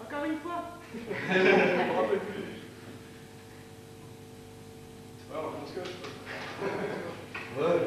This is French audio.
Encore une fois. Je me rappelle plus. C'est